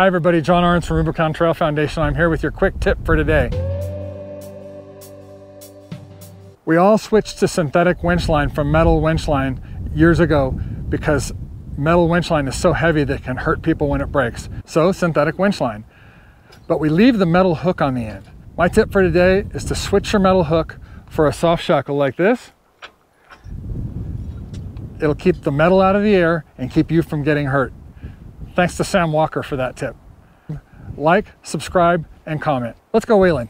Hi everybody, John Arns from Rubicon Trail Foundation. I'm here with your quick tip for today. We all switched to synthetic winch line from metal winch line years ago because metal winch line is so heavy that it can hurt people when it breaks. So synthetic winch line. But we leave the metal hook on the end. My tip for today is to switch your metal hook for a soft shackle like this. It'll keep the metal out of the air and keep you from getting hurt. Thanks to Sam Walker for that tip. Like, subscribe, and comment. Let's go whaling.